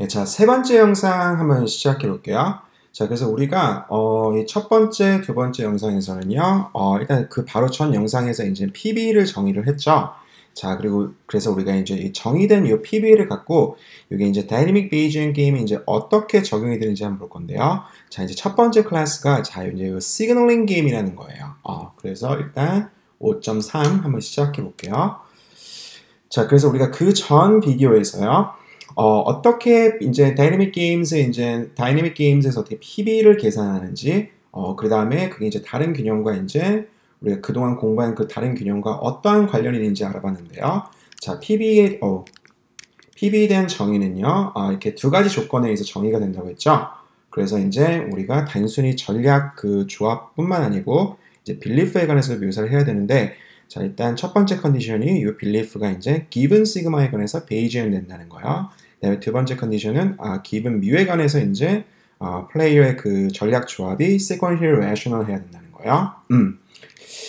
예, 자, 세 번째 영상 한번 시작해 볼게요. 자, 그래서 우리가, 어, 첫 번째, 두 번째 영상에서는요, 어, 일단 그 바로 첫 영상에서 이제 PBE를 정의를 했죠. 자, 그리고 그래서 우리가 이제 정의된 이 PBE를 갖고 이게 이제 dynamic Bayesian 게임이 이제 어떻게 적용이 되는지 한번 볼 건데요. 자, 이제 첫 번째 클래스가 자, 이제 signaling 게임이라는 거예요. 어, 그래서 일단 5.3 한번 시작해 볼게요. 자, 그래서 우리가 그 전 비디오에서요. 어, 떻게 이제 다이내믹 게임즈 이제 다이내믹 게임즈에서 어떻게 PB를 계산하는지 어, 그 다음에 그게 이제 다른 균형과 이제 우리가 그동안 공부한 그 다른 균형과 어떠한 관련이 있는지 알아봤는데요. 자, PB에 어, PB에 대한 정의는요. 어, 이렇게 두 가지 조건에 의해서 정의가 된다고 했죠. 그래서 이제 우리가 단순히 전략 그 조합뿐만 아니고 이제 빌리프에 관해서 묘사를 해야 되는데 자 일단 첫 번째 컨디션이 이 빌리프가 이제 given 시그마에 관해서 베이지언 된다는 거예요. 그다음에 두 번째 컨디션은 아, 기분 미에 관해서 이제 어, 플레이어의 그 전략 조합이 sequential rational 해야 된다는 거예요. 음.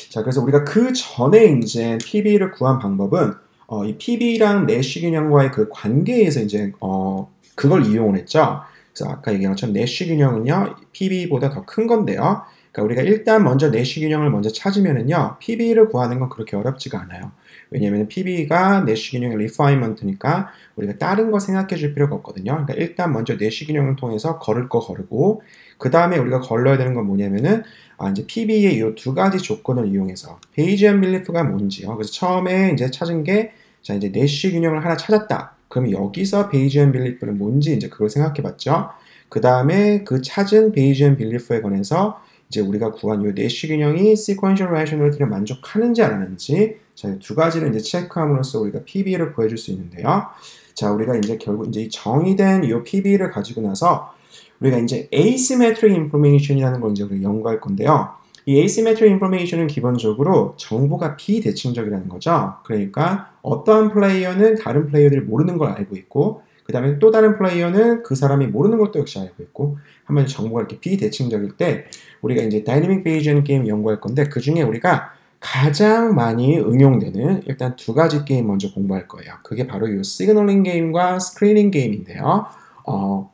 자, 그래서 우리가 그 전에 이제 PB를 구한 방법은 어, 이 PB랑 내시 균형과의 그 관계에서 이제 어, 그걸 이용을 했죠. 그래서 아까 얘기한 것처럼 내시 균형은요 PB보다 더 큰 건데요. 그러니까 우리가 일단 먼저 내시 균형을 먼저 찾으면은요 PBE를 구하는 건 그렇게 어렵지가 않아요. 왜냐하면 PBE가 내시 균형의 refinement니까 우리가 다른 거 생각해 줄 필요가 없거든요. 그러니까 일단 먼저 내시 균형을 통해서 거를 거 걸고 그 다음에 우리가 걸러야 되는 건 뭐냐면은 아, 이제 PBE의 이 두 가지 조건을 이용해서 Bayesian belief가 뭔지요. 그래서 처음에 이제 찾은 게 자 이제 내시 균형을 하나 찾았다. 그럼 여기서 Bayesian belief는 뭔지 이제 그걸 생각해 봤죠. 그 다음에 그 찾은 Bayesian belief에 관해서 이제 우리가 구한 이 내시 균형이 sequential rationality를 만족하는지 안 하는지 자, 두 가지를 이제 체크함으로써 우리가 PBE를 구해줄 수 있는데요. 자, 우리가 이제 결국 이제 정의된 이 PBE를 가지고 나서 우리가 이제 asymmetric information이라는 걸 이제 우리가 연구할 건데요. 이 asymmetric information은 기본적으로 정보가 비대칭적이라는 거죠. 그러니까 어떠한 플레이어는 다른 플레이어들이 모르는 걸 알고 있고 그 다음에 또 다른 플레이어는 그 사람이 모르는 것도 역시 알고 있고 한번 정보가 이렇게 비대칭적일 때 우리가 이제 dynamic Bayesian 게임 연구할 건데 그 중에 우리가 가장 많이 응용되는 일단 두 가지 게임 먼저 공부할 거예요. 그게 바로 이 signaling 게임과 screening 게임인데요. 어,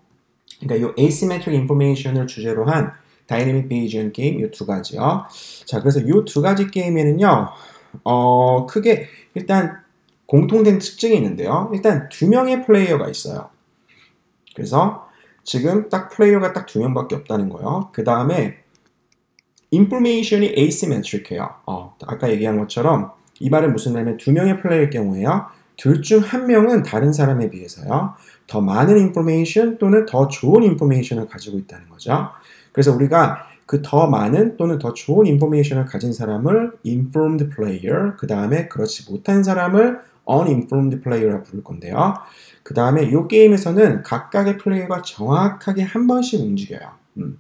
그러니까 이 asymmetric information을 주제로 한 dynamic Bayesian 게임 이 두 가지요. 자, 그래서 이 두 가지 게임에는요. 어, 크게 일단 공통된 특징이 있는데요. 일단 두 명의 플레이어가 있어요. 그래서 지금 딱 플레이어가 딱 두 명밖에 없다는 거예요. 그 다음에 information이 asymmetric해요. 어, 아까 얘기한 것처럼 이 말은 무슨 말이냐면 두 명의 플레이어일 경우에요. 둘 중 한 명은 다른 사람에 비해서요. 더 많은 information 또는 더 좋은 information을 가지고 있다는 거죠. 그래서 우리가 그 더 많은 또는 더 좋은 information을 가진 사람을 informed player, 그 다음에 그렇지 못한 사람을 uninformed player라 부를 건데요. 그 다음에 이 게임에서는 각각의 플레이어가 정확하게 한 번씩 움직여요. 음.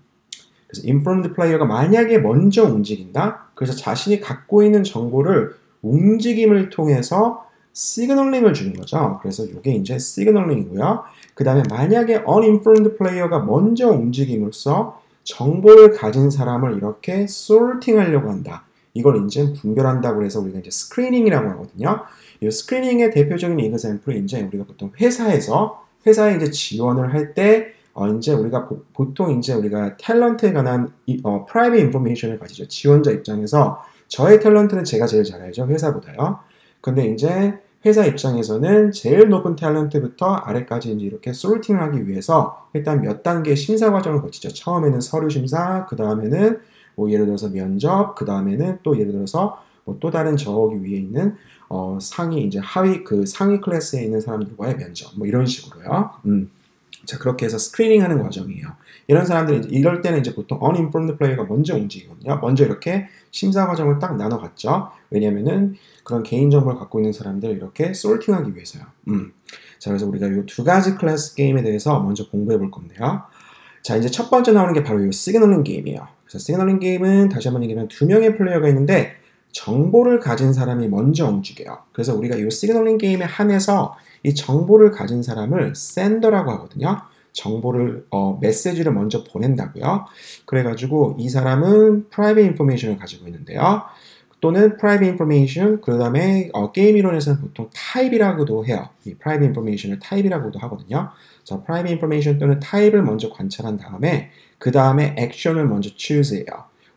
그래서 informed player가 만약에 먼저 움직인다. 그래서 자신이 갖고 있는 정보를 움직임을 통해서 signaling을 주는 거죠. 그래서 이게 이제 signaling이고요. 그 다음에 만약에 uninformed player가 먼저 움직임으로써 정보를 가진 사람을 이렇게 sorting하려고 한다. 이걸 이제 분별한다고 해서 우리가 이제 screening이라고 하거든요. 이 screening의 대표적인 example이 이제 우리가 보통 회사에서 회사에 이제 지원을 할 때 어, 이제 우리가 보, 통 이제 우리가 talent에 관한 이, 어, private information을 가지죠. 지원자 입장에서 저의 talent는 제가 제일 잘 알죠. 회사보다요. 근데 이제 회사 입장에서는 제일 높은 talent부터 아래까지 이렇게 sorting하기 위해서 일단 몇 단계 심사 과정을 거치죠. 처음에는 서류 심사, 그 다음에는 뭐 예를 들어서 면접, 그 다음에는 또 예를 들어서 뭐 또 다른 저기 위에 있는 어 상위 이제 하위 그 상위 클래스에 있는 사람들과의 면접 뭐 이런 식으로요. 음. 자, 그렇게 해서 screening 하는 과정이에요. 이런 사람들이 이럴 때는 이제 보통 uninformed player가 먼저 움직이거든요. 먼저 이렇게 심사 과정을 딱 나눠 갔죠. 왜냐면은 그런 개인 정보를 갖고 있는 사람들을 이렇게 sorting하기 위해서요. 음. 자, 그래서 우리가 이 두 가지 클래스 게임에 대해서 먼저 공부해 볼 건데요. 자, 이제 첫 번째 나오는 게 바로 이 signaling 게임이에요. 그래서 signaling 게임은 다시 한번 얘기하면 두 명의 플레이어가 있는데 정보를 가진 사람이 먼저 움직여요. 그래서 우리가 이 signaling 게임에 한해서 이 정보를 가진 사람을 sender라고 하거든요. 정보를 어, 메시지를 먼저 보낸다고요. 그래가지고 이 사람은 private information을 가지고 있는데요. 또는 private information, 그 다음에 어, 게임 이론에서는 보통 타입이라고도 해요. 이 private information을 타입이라고도 하거든요. 자, private information 또는 타입을 먼저 관찰한 다음에 그 다음에 액션을 먼저 choose해요.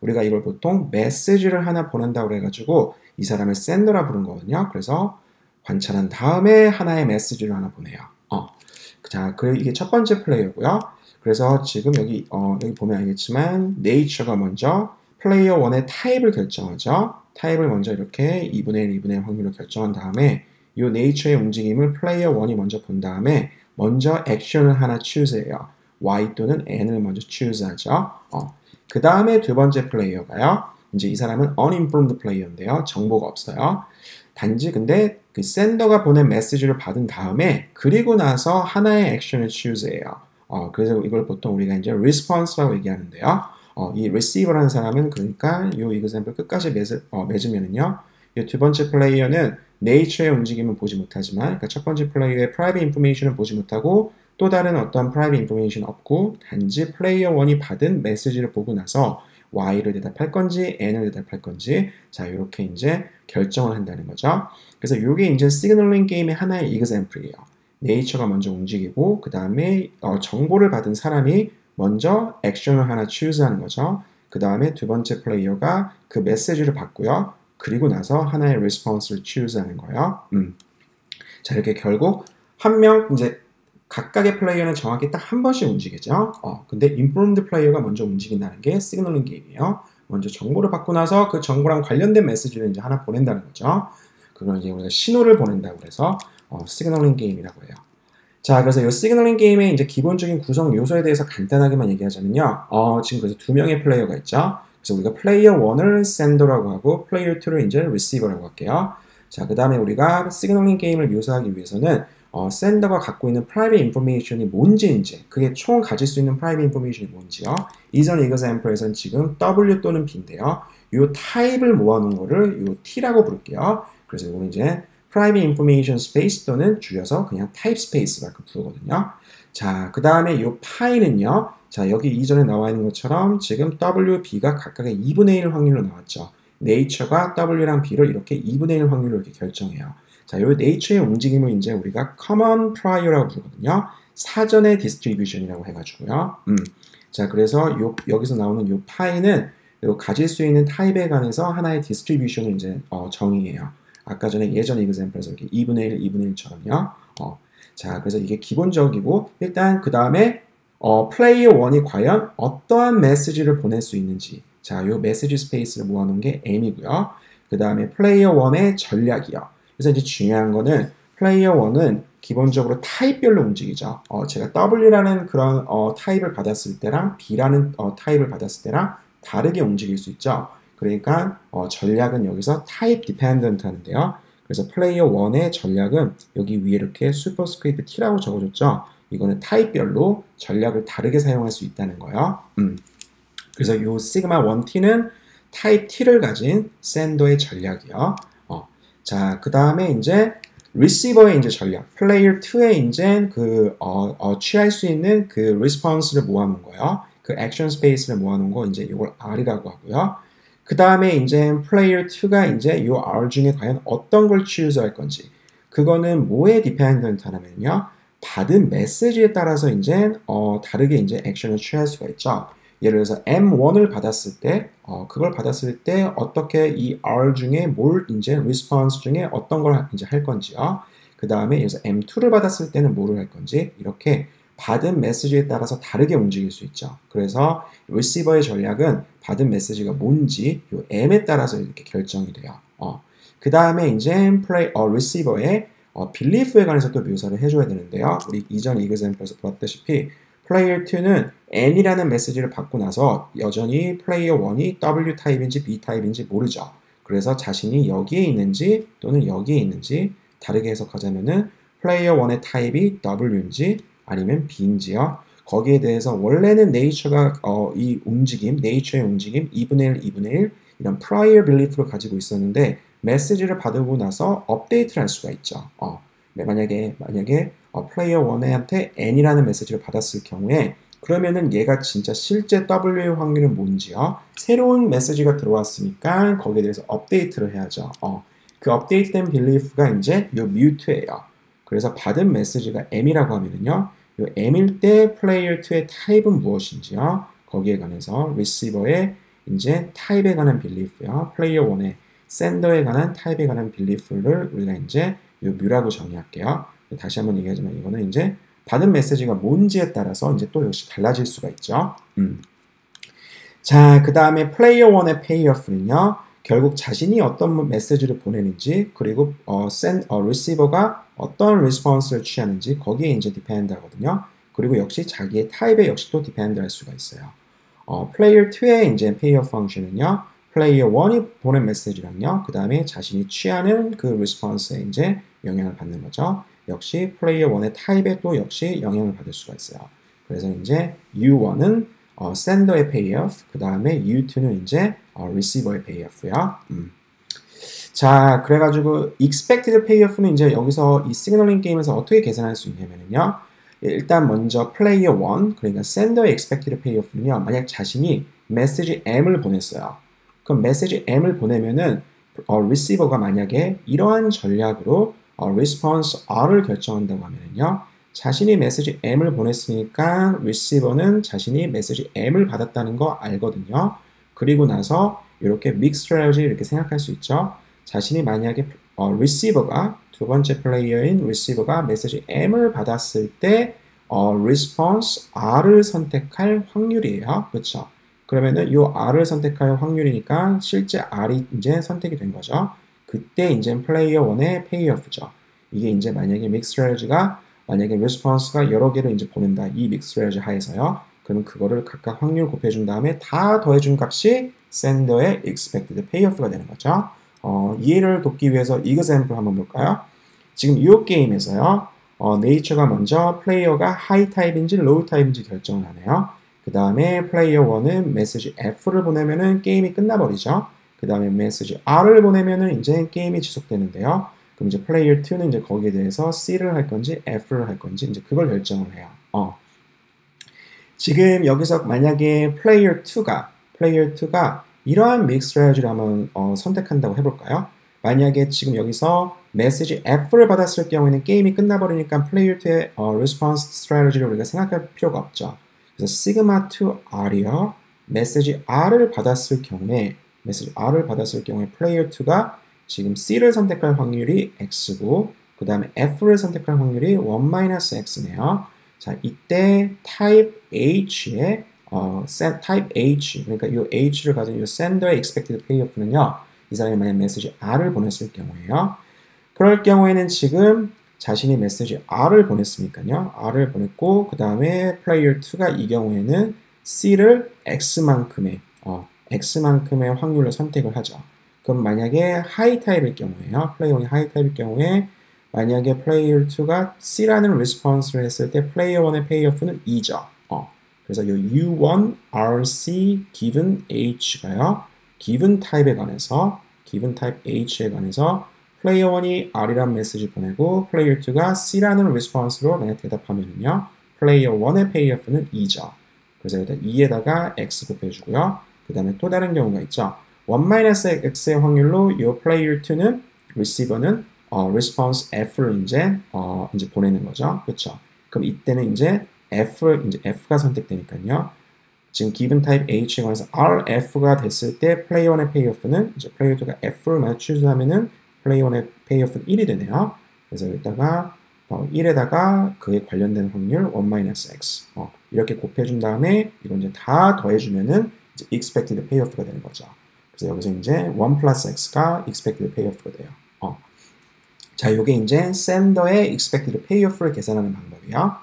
우리가 이걸 보통 메시지를 하나 보낸다고 해가지고 이 사람을 샌더라 부른 거거든요. 그래서 관찰한 다음에 하나의 메시지를 하나 보내요. 어. 자, 그 이게 첫 번째 플레이어고요. 그래서 지금 여기 어, 여기 보면 알겠지만 네이처가 먼저 플레이어 1의 타입을 결정하죠. 타입을 먼저 이렇게 2분의 1, 2분의 1 확률로 결정한 다음에 이 네이처의 움직임을 플레이어 1이 먼저 본 다음에 먼저 액션을 하나 choose해요. y 또는 n을 먼저 choose하죠. 어. 그 다음에 두 번째 플레이어가요. 이제 이 사람은 uninformed 플레이어인데요. 정보가 없어요. 단지 근데 그 샌더가 보낸 메시지를 받은 다음에 그리고 나서 하나의 액션을 choose해요. 어, 그래서 이걸 보통 우리가 이제 response라고 얘기하는데요. 어, 이 receiver라는 사람은 그러니까 이 example 끝까지 맺으, 어, 맺으면은요. 이 두 번째 플레이어는 nature의 움직임을 보지 못하지만 그러니까 첫 번째 플레이어의 private information을 보지 못하고 또 다른 어떤 private information 없고 단지 플레이어 1이 받은 메시지를 보고 나서 y를 대답할 건지 n을 대답할 건지 자 이렇게 이제 결정을 한다는 거죠. 그래서 이게 이제 signaling 게임의 하나의 example이에요. 네이처가 먼저 움직이고 그 다음에 어, 정보를 받은 사람이 먼저 액션을 하나 choose하는 거죠. 그 다음에 두 번째 플레이어가 그 메시지를 받고요. 그리고 나서 하나의 response를 choose하는 거예요. 음. 자 이렇게 결국 한 명 이제 각각의 플레이어는 정확히 딱 한 번씩 움직이죠. 어, 근데 informed 플레이어가 먼저 움직인다는 게 signaling 게임이에요. 먼저 정보를 받고 나서 그 정보랑 관련된 메시지를 이제 하나 보낸다는 거죠. 그걸 이제 우리가 신호를 보낸다고 해서 어, signaling 게임이라고 해요. 자, 그래서 이 signaling 게임의 이제 기본적인 구성 요소에 대해서 간단하게만 얘기하자면요. 어, 지금 그래서 두 명의 플레이어가 있죠. 그래서 우리가 플레이어 1을 sender라고 하고 플레이어 2를 이제 receiver라고 할게요. 자, 그 다음에 우리가 signaling 게임을 묘사하기 위해서는 어, sender가 갖고 있는 private information이 뭔지 이제 그게 총 가질 수 있는 private information이 뭔지요. 이전 example에서는 지금 W 또는 B인데요. 이 타입을 모아놓은 거를 이 T라고 부를게요. 그래서 이거는 이제 Private Information Space 또는 줄여서 그냥 Type Space라고 부르거든요. 자, 그 다음에 이 파이는요. 자, 여기 이전에 나와 있는 것처럼 지금 W, B가 각각의 2분의 1 확률로 나왔죠. Nature가 W랑 B를 이렇게 2분의 1 확률로 이렇게 결정해요. 자, 이 Nature의 움직임을 이제 우리가 Common Prior라고 부르거든요. 사전의 distribution이라고 해가지고요. 음. 자, 그래서 요, 여기서 나오는 이 파이는 요 가질 수 있는 타입에 관해서 하나의 distribution을 이제 어, 정의해요. 아까 전에 예전 example에서 이렇게 2분의 1, 2분의 1처럼요. 어, 자, 그래서 이게 기본적이고 일단 그 다음에 어, 플레이어 1이 과연 어떠한 메시지를 보낼 수 있는지 자, 요 메시지 space를 모아놓은 게 M이고요. 그 다음에 플레이어 1의 전략이요. 그래서 이제 중요한 거는 플레이어 1은 기본적으로 타입별로 움직이죠. 어, 제가 W라는 그런 어, 타입을 받았을 때랑 B라는 어, 타입을 받았을 때랑 다르게 움직일 수 있죠. 그러니까 어, 전략은 여기서 타입 dependent 하는데요. 그래서 플레이어 1의 전략은 여기 위에 이렇게 superscript T라고 적어줬죠. 이거는 타입별로 전략을 다르게 사용할 수 있다는 거예요. 음. 그래서 이 시그마 1T는 타입 T를 가진 sender의 전략이요. 어. 자, 그 다음에 이제 receiver의 이제 전략, 플레이어 2의 이제 그 어, 어, 취할 수 있는 그 response를 모아놓은 거예요. 그 액션 space를 모아놓은 거 이제 이걸 R이라고 하고요. 그 다음에 이제 플레이어 2가 이제 이 R 중에 과연 어떤 걸 choose 할 건지 그거는 뭐에 dependent 하냐면요. 받은 메시지에 따라서 이제 어, 다르게 이제 액션을 취할 수가 있죠. 예를 들어서 M1을 받았을 때, 어, 그걸 받았을 때 어떻게 이 R 중에 뭘 이제 response 중에 어떤 걸 이제 할 건지요. 그 다음에 여기서 M2를 받았을 때는 뭐를 할 건지 이렇게 받은 메시지에 따라서 다르게 움직일 수 있죠. 그래서 receiver의 전략은 받은 메시지가 뭔지 요 M에 따라서 이렇게 결정이 돼요. 어. 그 다음에 이제 플레이 어, receiver의 어, belief에 관해서 또 묘사를 해줘야 되는데요. 우리 이전 example에서 봤다시피 플레이어 2는 N이라는 메시지를 받고 나서 여전히 플레이어 1이 W 타입인지 B 타입인지 모르죠. 그래서 자신이 여기에 있는지 또는 여기에 있는지 다르게 해석하자면은 플레이어 1의 타입이 W인지 아니면 B인지요. 거기에 대해서 원래는 네이처가 어, 이 움직임, 네이처의 움직임 2분의 1, 2분의 1 이런 prior belief를 가지고 있었는데 메시지를 받고 나서 업데이트를 할 수가 있죠. 어, 네, 만약에 만약에 어, 플레이어 1한테 n이라는 메시지를 받았을 경우에 그러면은 얘가 진짜 실제 W의 확률은 뭔지요? 새로운 메시지가 들어왔으니까 거기에 대해서 업데이트를 해야죠. 어, 그 업데이트된 belief가 이제 요 뮤예요. 그래서 받은 메시지가 M이라고 하면은요. 요 M일 때 플레이어 2의 타입은 무엇인지요? 거기에 관해서 receiver의 이제 타입에 관한 belief요. 플레이어 1의 sender에 관한 타입에 관한 belief를 우리가 이제 요 뮤라고 정의할게요. 다시 한번 얘기하지만 이거는 이제 받은 메시지가 뭔지에 따라서 이제 또 역시 달라질 수가 있죠. 음. 자, 그 다음에 플레이어 1의 payoff는요. 결국 자신이 어떤 메시지를 보내는지 그리고 어, 센, 어, receiver가 어떤 response를 취하는지 거기에 이제 depend 하거든요. 그리고 역시 자기의 타입에 역시 또 depend 할 수가 있어요. 어, 플레이어 2의 이제 payoff function은요. 플레이어 1이 보낸 메시지랑요. 그 다음에 자신이 취하는 그 response에 이제 영향을 받는 거죠. 역시 플레이어 1의 타입에 또 역시 영향을 받을 수가 있어요. 그래서 이제 U1은 어, sender의 payoff, 그 다음에 U2는 이제 어, receiver의 payoff야. 음. 자, 그래가지고 expected payoff는 이제 여기서 이 signaling 게임에서 어떻게 계산할 수 있냐면요. 일단 먼저 플레이어 1, 그러니까 샌더의 expected payoff는요. 만약 자신이 메시지 M을 보냈어요. 그럼 메시지 M을 보내면은 어, receiver가 만약에 이러한 전략으로 어, response R을 결정한다고 하면요. 자신이 메시지 M을 보냈으니까 receiver는 자신이 메시지 M을 받았다는 거 알거든요. 그리고 나서 이렇게 mix strategy 이렇게 생각할 수 있죠. 자신이 만약에 어, receiver가 두 번째 플레이어인 receiver가 메시지 M을 받았을 때 어, response R을 선택할 확률이에요. 그렇죠? 그러면은 이 R을 선택할 확률이니까 실제 R이 이제 선택이 된 거죠. 그때 이제 플레이어 1의 payoff죠. 이게 이제 만약에 mixed strategy가 만약에 response가 여러 개를 이제 보낸다. 이 mixed strategy 하에서요. 그럼 그거를 각각 확률 곱해준 다음에 다 더해준 값이 sender의 expected payoff가 되는 거죠. 어, 이해를 돕기 위해서 example 한번 볼까요? 지금 이 게임에서요. 어, 네이처가 먼저 플레이어가 high 타입인지 low 타입인지 결정을 하네요. 그 다음에 플레이어 1은 메시지 F를 보내면은 게임이 끝나버리죠. 그 다음에 메시지 R을 보내면은 이제 게임이 지속되는데요. 그럼 이제 플레이어 2는 이제 거기에 대해서 C를 할 건지 F를 할 건지 이제 그걸 결정을 해요. 어. 지금 여기서 만약에 플레이어 2가 플레이어 2가 이러한 믹스 스트래지를 한번 어, 선택한다고 해볼까요? 만약에 지금 여기서 메시지 F를 받았을 경우에는 게임이 끝나버리니까 플레이어 2의 어, response strategy를 우리가 생각할 필요가 없죠. 그래서 시그마 2 R이요. 메시지 R을 받았을 경우에 메시지 R을 받았을 경우에 플레이어 2가 지금 C를 선택할 확률이 X고 그 다음에 F를 선택할 확률이 1-X네요. 자, 이때 타입 H의 어, 타입 H 그러니까 이 H를 가진 이 sender의 expected payoff는요. 이 사람이 만약 메시지 R을 보냈을 경우에요. 그럴 경우에는 지금 자신이 메시지 R을 보냈으니까요. R을 보냈고 그 다음에 player 2가 이 경우에는 C를 X만큼의 어, X만큼의 확률로 선택을 하죠. 그럼 만약에 high 타입일 경우에요. 플레이어 1이 high 타입일 경우에 만약에 플레이어 2가 C라는 response를 했을 때 플레이어 1의 payoff는 2죠. 어. 그래서 이 U1 RC given H가요. given 타입에 관해서 given 타입 H에 관해서 플레이어 1이 R이란 메시지 보내고 플레이어 2가 C라는 response로 만약 대답하면요. 플레이어 1의 payoff는 2죠. 그래서 일단 2에다가 X 곱해주고요. 그 다음에 또 다른 경우가 있죠. 1-x의 확률로 이 player 2는 receiver는 어, response F를 이제 어, 이제 보내는 거죠. 그렇죠? 그럼 이때는 이제 F 이제 F가 선택되니까요. 지금 given type H에 관해서 RF가 됐을 때 player 1의 payoff는 이제 player 2가 F를 맞추자면은 player 1의 payoff는 1이 되네요. 그래서 여기다가 어, 1에다가 그에 관련된 확률 1-x 어, 이렇게 곱해준 다음에 이걸 이제 다 더해주면은 이제 expected payoff가 되는 거죠. 그래서 여기서 이제 1 플러스 x가 expected payoff가 돼요. 어. 자, 이게 이제 sender의 expected payoff를 계산하는 방법이요.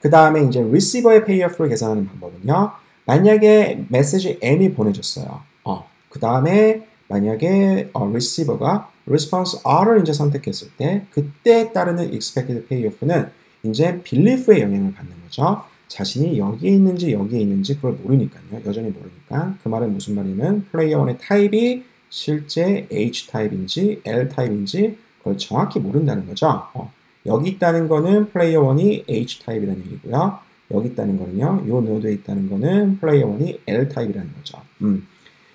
그 다음에 이제 receiver의 payoff를 계산하는 방법은요. 만약에 메시지 m이 보내졌어요. 어. 그 다음에 만약에 어, receiver가 response r을 이제 선택했을 때 그때 따르는 expected payoff는 이제 belief에 영향을 받는 거죠. 자신이 여기에 있는지 여기에 있는지 그걸 모르니까요. 여전히 모르니까. 그 말은 무슨 말이냐면 플레이어 1의 타입이 실제 H 타입인지 L 타입인지 그걸 정확히 모른다는 거죠. 어, 여기 있다는 거는 플레이어 1이 H 타입이라는 얘기고요. 여기 있다는 거는요. 요 노드에 있다는 거는 플레이어 1이 L 타입이라는 거죠. 음.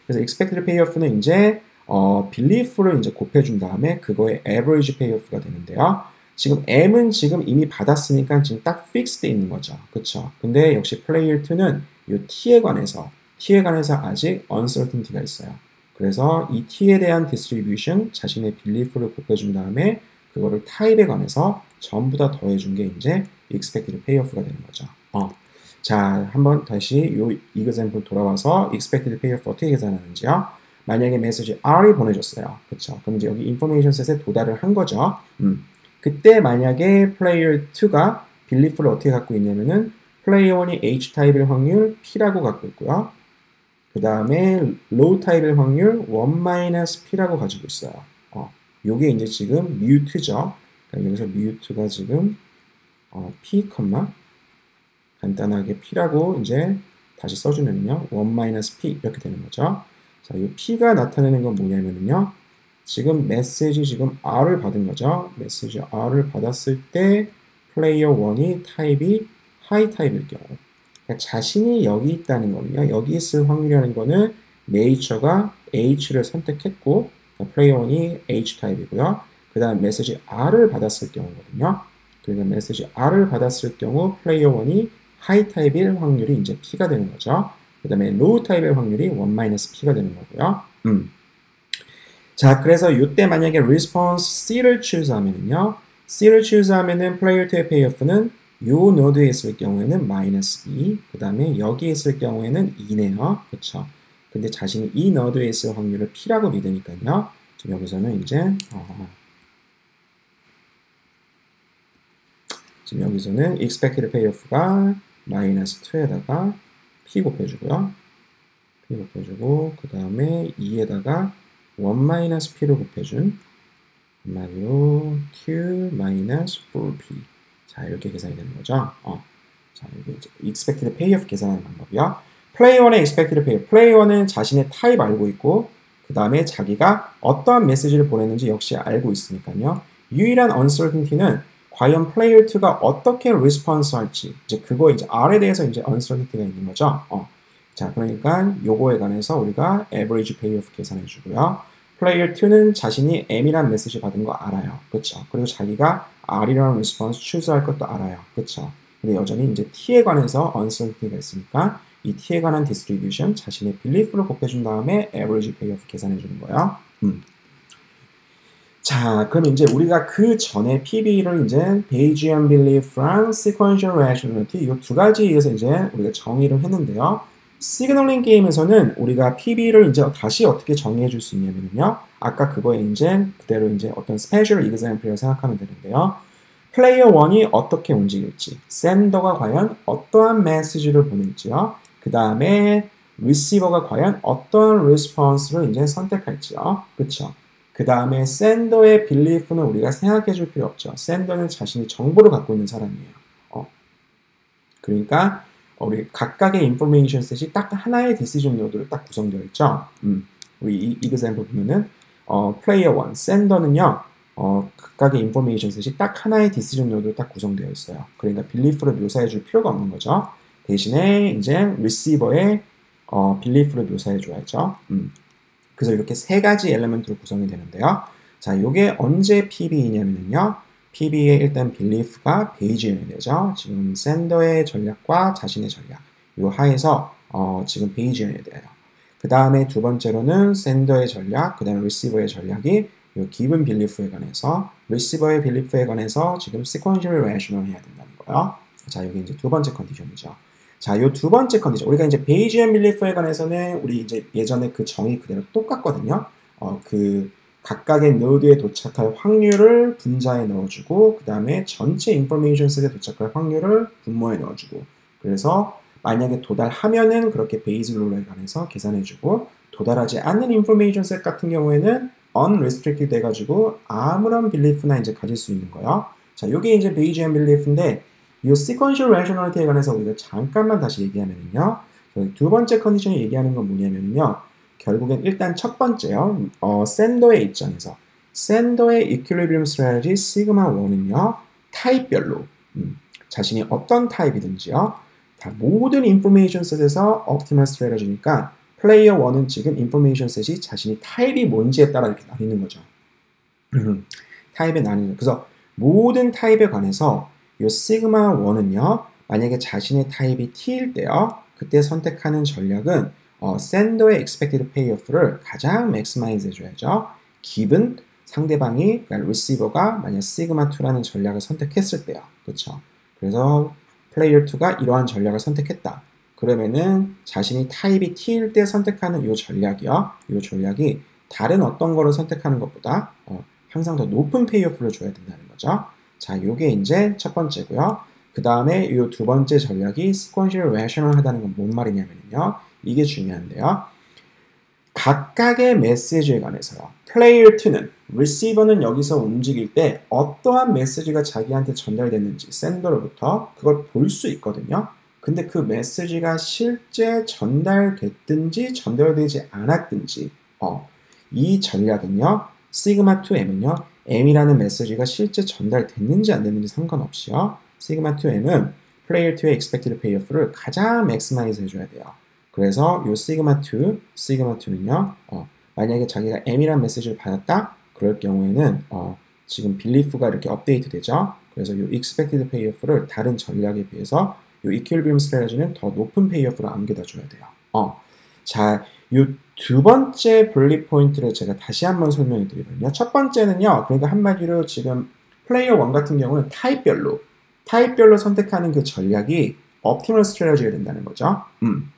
그래서 expected payoff는 이제 어, belief를 이제 곱해준 다음에 그거의 average payoff가 되는데요. 지금 M은 지금 이미 받았으니까 지금 딱 fixed 돼 있는 거죠. 그쵸? 근데 역시 player 2는 이 T에 관해서 T에 관해서 아직 uncertainty가 있어요. 그래서 이 T에 대한 distribution 자신의 belief를 곱해준 다음에 그거를 타입에 관해서 전부 다 더해준 게 이제 expected payoff가 되는 거죠. 어. 자, 한번 다시 요 example 돌아와서 expected payoff 어떻게 계산하는지요? 만약에 메시지 R이 보내줬어요. 그쵸? 그럼 이제 여기 information set에 도달을 한 거죠. 음. 그때 만약에 player 2가 belief를 어떻게 갖고 있냐면은 player 1이 H 타입일 확률 P라고 갖고 있고요. 그 다음에 low 타입일 확률 1-P라고 가지고 있어요. 어, 요게 이제 지금 뮤죠. 그러니까 여기서 뮤가 지금 어, P, 간단하게 P라고 이제 다시 써주면요. 1-P 이렇게 되는 거죠. 자, 이 P가 나타내는 건 뭐냐면요. 지금 메시지 지금 R을 받은 거죠. 메시지 R을 받았을 때 플레이어 1이 타입이 high 타입일 경우 그러니까 자신이 여기 있다는 거는요. 여기 있을 확률이라는 거는 네이처가 H를 선택했고 그러니까 플레이어 1이 H 타입이고요. 그 다음 메시지 R을 받았을 경우거든요. 그러니까 메시지 R을 받았을 경우 플레이어 1이 high 타입일 확률이 이제 P가 되는 거죠. 그 다음에 low 타입의 확률이 1-P가 되는 거고요. 음. 자, 그래서 이때 만약에 response C를 choose C를 choose 하면은 player 2의 payoff는 요 노드에 있을 경우에는 마이너스 2, 그 다음에 여기에 있을 경우에는 2네요. 그쵸? 근데 자신이 이 노드에 있을 확률을 P라고 믿으니까요. 지금 여기서는 이제, 어, 지금 여기서는 expected payoff가 마이너스 2에다가 P 곱해주고요. P 곱해주고 그 다음에 2에다가 1-P를 곱해준 한마디로 Q 4P 자 이렇게 계산이 되는 거죠. 어. 자 이게 이제 expected payoff 계산하는 방법이요. 플레이어 1의 expected payoff 플레이어 1은 자신의 타입 알고 있고 그 다음에 자기가 어떠한 메시지를 보냈는지 역시 알고 있으니까요. 유일한 uncertainty는 과연 플레이어 2가 어떻게 response 할지 이제 그거 이제 R에 대해서 이제 uncertainty가 있는 거죠. 어. 자, 그러니까 요거에 관해서 우리가 average payoff 계산해 주고요. 플레이어 2는 자신이 M이란 메시지 받은 거 알아요. 그렇죠? 그리고 자기가 R이라는 response choose할 것도 알아요. 그렇죠? 근데 여전히 이제 T에 관해서 uncertainty가 있으니까 이 T에 관한 distribution 자신의 belief를 곱해준 다음에 average payoff 계산해 주는 거예요. 음. 자, 그럼 이제 우리가 그 전에 PB를 이제 Bayesian Belief랑 Sequential Rationality 이 두 가지에서 이제 우리가 정의를 했는데요. signaling 게임에서는 우리가 PB를 이제 다시 어떻게 정의해 줄 수 있냐면요. 아까 그거에 이제 그대로 이제 어떤 special example이라고 생각하면 되는데요. 플레이어 1이 어떻게 움직일지, sender가 과연 어떠한 메시지를 보낼지요. 그 다음에 리시버가 과연 어떠한 response를 이제 선택할지요. 그쵸? 그 다음에 sender의 belief는 우리가 생각해 줄 필요 없죠. sender는 자신이 정보를 갖고 있는 사람이에요. 어. 그러니까 우리 각각의 인포메이션 셋이 딱 하나의 decision node로 딱 구성되어 있죠. 음. 우리 이, example 보면은 어, 플레이어 1, sender는요. 어, 각각의 인포메이션 셋이 딱 하나의 decision node로 딱 구성되어 있어요. 그러니까 belief를 묘사해 줄 필요가 없는 거죠. 대신에 이제 리시버의 어, belief를 묘사해 줘야죠. 음. 그래서 이렇게 세 가지 element로 구성이 되는데요. 자, 이게 언제 PB이냐면요. PB의 일단 belief가 Bayesian이 되죠. 지금 sender의 전략과 자신의 전략. 요 하에서 어, 지금 Bayesian이 돼요. 그 다음에 두 번째로는 sender의 전략, 그 다음에 리시버의 전략이 요 기본 belief에 관해서 리시버의 belief에 관해서 지금 sequential rational 해야 된다는 거예요. 자, 여기 이제 두 번째 컨디션이죠. 자, 요 두 번째 컨디션. 우리가 이제 Bayesian belief에 관해서는 우리 이제 예전에 그 정의 그대로 똑같거든요. 어, 그 각각의 노드에 도착할 확률을 분자에 넣어주고, 그 다음에 전체 인포메이션 셋에 도착할 확률을 분모에 넣어주고, 그래서 만약에 도달하면은 그렇게 Bayes rule에 관해서 계산해주고, 도달하지 않는 information set 같은 경우에는 unrestricted 해가지고 아무런 belief나 이제 가질 수 있는 거예요. 자, 요게 이제 Bayesian belief인데, 이 sequential rationality에 관해서 우리가 잠깐만 다시 얘기하면요. 두 번째 컨디션이 얘기하는 건 뭐냐면요. 결국엔 일단 첫 번째요. 어, sender의 입장에서 sender의 equilibrium strategy 시그마 1은요. 타입별로 음, 자신이 어떤 타입이든지요. 다 모든 information set에서 optimal strategy니까 플레이어 1은 지금 인포메이션 셋이 자신이 타입이 뭔지에 따라 이렇게 나뉘는 거죠. 타입에 나뉘는 그래서 모든 타입에 관해서 이 시그마 1은요. 만약에 자신의 타입이 T일 때요. 그때 선택하는 전략은 어, sender의 expected payoff를 가장 maximize 해줘야죠. 기분 상대방이 그러니까 receiver가 만약 시그마 2라는 전략을 선택했을 때요. 그렇죠. 그래서 플레이어 2가 이러한 전략을 선택했다. 그러면은 자신이 타입이 T일 때 선택하는 이 전략이요. 이 전략이 다른 어떤 거를 선택하는 것보다 어, 항상 더 높은 페이오프를 줘야 된다는 거죠. 자, 요게 이제 첫 번째고요. 그 다음에 이 두 번째 전략이 sequential rational 하다는 건 뭔 말이냐면요. 이게 중요한데요. 각각의 메시지에 관해서요. 플레이어 2는 receiver는 여기서 움직일 때 어떠한 메시지가 자기한테 전달됐는지 샌더로부터 그걸 볼 수 있거든요. 근데 그 메시지가 실제 전달됐든지 전달되지 않았든지 어, 이 전략은요. 시그마 2M은요. M이라는 메시지가 실제 전달됐는지 안 됐는지 상관없이요. 시그마 2M은 플레이어 2의 expected payoff를 가장 maximize 해줘야 돼요. 그래서 이 시그마 2, 시그마 2는요. 어, 만약에 자기가 M이라는 메시지를 받았다? 그럴 경우에는 어, 지금 belief가 이렇게 업데이트 되죠. 그래서 이 expected payoff를 다른 전략에 비해서 이 equilibrium strategy는 더 높은 payoff로 안겨다 줘야 돼요. 어. 자, 이 두 번째 분리 포인트를 제가 다시 한번 설명해 드리면요. 첫 번째는요. 그러니까 한마디로 지금 플레이어 1 같은 경우는 타입별로 타입별로 선택하는 그 전략이 optimal strategy가 된다는 거죠. 음.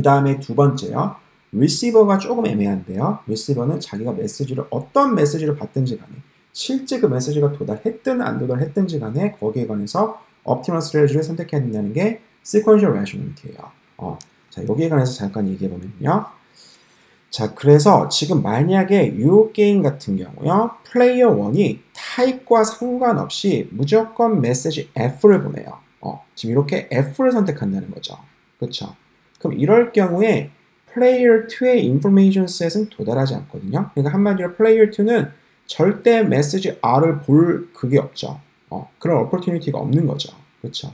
그 다음에 두 번째요. 리시버가 조금 애매한데요. 리시버는 자기가 메시지를 어떤 메시지를 받든지 간에 실제 그 메시지가 도달했든 안 도달했든지 간에 거기에 관해서 optimal strategy를 선택해야 된다는 게 sequential rationality예요. 어, 자 여기에 관해서 잠깐 얘기해 보면요. 자, 그래서 지금 만약에 이 게임 같은 경우요. 플레이어 1이 타입과 상관없이 무조건 메시지 F를 보내요. 어, 지금 이렇게 F를 선택한다는 거죠. 그렇죠? 그럼 이럴 경우에 플레이어 2의 인포메이션 셋은 도달하지 않거든요. 그러니까 한마디로 플레이어 2는 절대 메시지 R을 볼 그게 없죠. 어, 그런 어퍼튜니티가 없는 거죠. 그렇죠?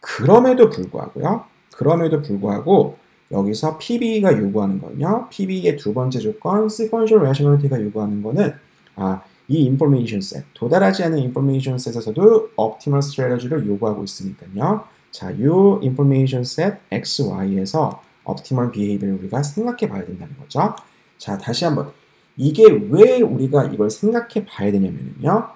그럼에도 불구하고요. 그럼에도 불구하고 여기서 PB가 요구하는 거는요. PB의 두 번째 조건, sequential rationality가 요구하는 거는 아, 이 information set, 도달하지 않은 information set에서도 optimal strategy를 요구하고 있으니까요. 자, 이 information set X, Y에서 optimal behavior를 우리가 생각해 봐야 된다는 거죠. 자, 다시 한번. 이게 왜 우리가 이걸 생각해 봐야 되냐면요.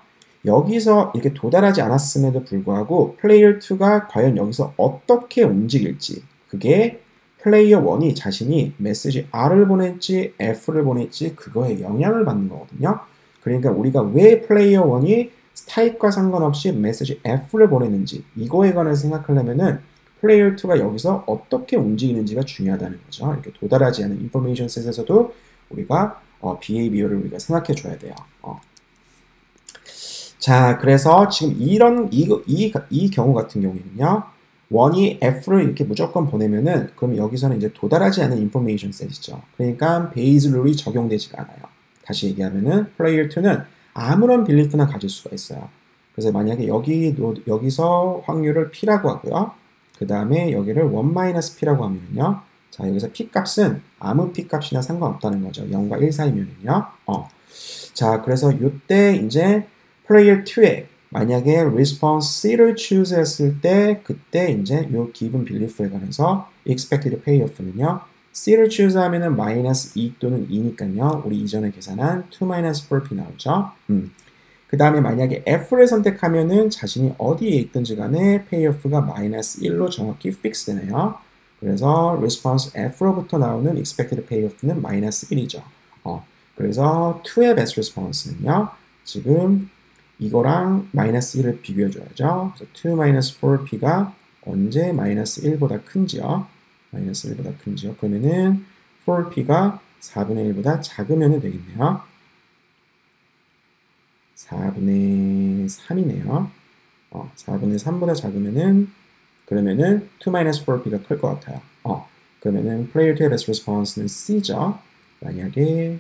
여기서 이렇게 도달하지 않았음에도 불구하고 플레이어 2가 과연 여기서 어떻게 움직일지 그게 플레이어 1이 자신이 메시지 R을 보낼지 F를 보낼지 그거에 영향을 받는 거거든요. 그러니까 우리가 왜 플레이어 1이 타입과 상관없이 메시지 F를 보내는지 이거에 관해서 생각하려면은 플레이어 2가 여기서 어떻게 움직이는지가 중요하다는 거죠. 이렇게 도달하지 않은 information set에서도 우리가 어, behavior를 우리가 생각해 줘야 돼요. 어. 자, 그래서 지금 이런 이, 이, 이 경우 같은 경우에는요. one이 F를 이렇게 무조건 보내면은 그럼 여기서는 이제 도달하지 않은 information set이죠. 그러니까 Bayes rule이 적용되지가 않아요. 다시 얘기하면은 플레이어 2는 아무런 빌리프나 가질 수가 있어요. 그래서 만약에 여기 여기서 확률을 P라고 하고요. 그 다음에 여기를 1-P라고 하면요. 자, 여기서 P 값은 아무 P 값이나 상관없다는 거죠. 0과 1 사이면은요. 어. 자, 그래서 이때 이제 플레이어 2에 만약에 response C를 choose 했을 때 그때 이제 요 given belief에 관해서 expected payoff는요. C를 choose 하면은 마이너스 2 또는 2니까요. 우리 이전에 계산한 2 마이너스 4p 나오죠. 음. 그 다음에 만약에 F를 선택하면은 자신이 어디에 있든지 간에 payoff가 마이너스 1로 정확히 fix 되네요. 그래서 response F로부터 나오는 expected payoff는 마이너스 1이죠. 어. 그래서 2의 best response는요. 지금 이거랑 마이너스 1을 비교해줘야죠. 2 마이너스 4p가 언제 마이너스 1보다 큰지요? 마이너스 1보다 큰지요? 그러면은 4p가 4분의 1보다 작으면 되겠네요. 4분의 3이네요. 어, 4분의 3보다 작으면은 그러면은 2 마이너스 4p가 클 것 같아요. 어, 그러면은 player to best response는 C죠. 만약에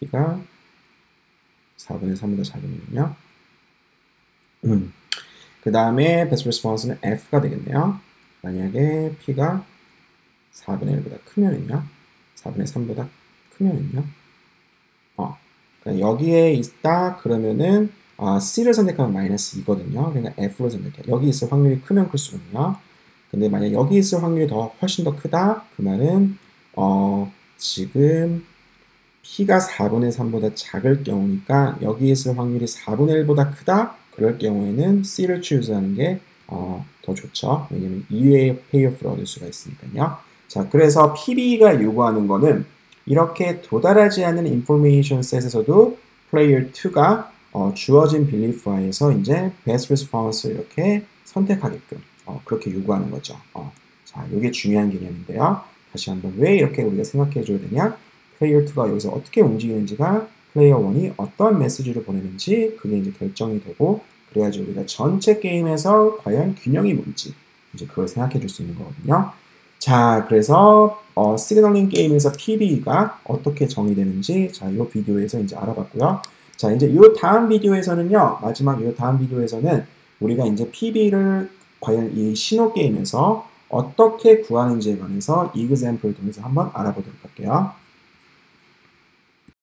p가 4분의 3보다 작으면요. 음. 그 다음에 best response는 F가 되겠네요. 만약에 P가 4분의 1보다 크면은요. 4분의 3보다 크면은요. 어, 그러니까 여기에 있다 그러면은 아, C를 선택하면 마이너스 2거든요. 그러니까 F로 선택해. 여기 있을 확률이 크면 클수록요. 근데 만약 여기 있을 확률이 더 훨씬 더 크다 그 말은 어, 지금 P가 4분의 3보다 작을 경우니까 여기 있을 확률이 4분의 1보다 크다 그럴 경우에는 C를 추유하는 게 어, 더 좋죠. 왜냐면 2의 payoff를 얻을 수가 있으니까요. 자, 그래서 PB가 요구하는 거는 이렇게 도달하지 않는 information set에서도 플레이어 2가 어, 주어진 belief 하에서 이제 best response 이렇게 선택하게끔 어, 그렇게 요구하는 거죠. 어, 자, 이게 중요한 개념인데요. 다시 한번 왜 이렇게 우리가 생각해 줘야 되냐? 플레이어 2가 여기서 어떻게 움직이는지가 플레이어 1이 어떤 메시지를 보내는지 그게 이제 결정이 되고 그래야지 우리가 전체 게임에서 과연 균형이 뭔지 이제 그걸 생각해 줄 수 있는 거거든요. 자, 그래서 어, 시그널링 게임에서 PB가 어떻게 정의되는지 자, 이 비디오에서 이제 알아봤고요. 자, 이제 이 다음 비디오에서는요. 마지막 이 다음 비디오에서는 우리가 이제 PB를 과연 이 신호 게임에서 어떻게 구하는지에 관해서 이그샘플을 통해서 한번 알아보도록 할게요.